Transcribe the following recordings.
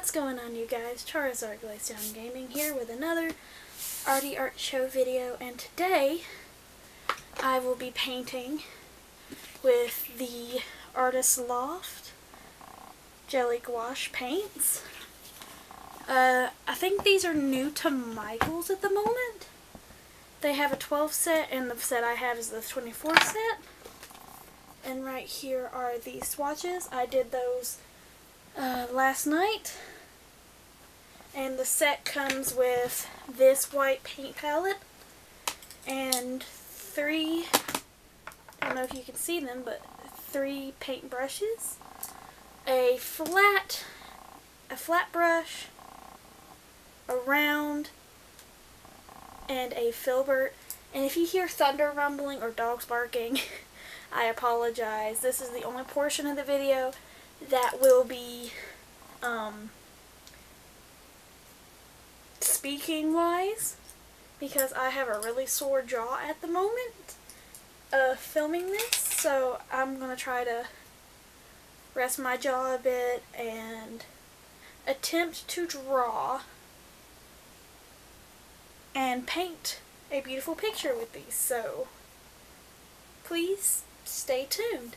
What's going on you guys? Charizard Glaceon Gaming here with another Arty Art Show video and today I will be painting with the Artist Loft Jelly Gouache paints. Uh, I think these are new to Michaels at the moment. They have a 12 set and the set I have is the 24 set. And right here are the swatches. I did those uh, last night. And the set comes with this white paint palette and three, I don't know if you can see them, but three paint brushes, a flat, a flat brush, a round, and a filbert. And if you hear thunder rumbling or dogs barking, I apologize. This is the only portion of the video that will be um, speaking wise because I have a really sore jaw at the moment of filming this so I'm going to try to rest my jaw a bit and attempt to draw and paint a beautiful picture with these so please stay tuned.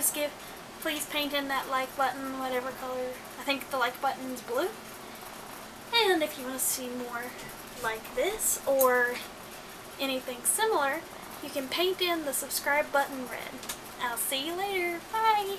please give, please paint in that like button, whatever color. I think the like button is blue. And if you want to see more like this or anything similar, you can paint in the subscribe button red. I'll see you later. Bye!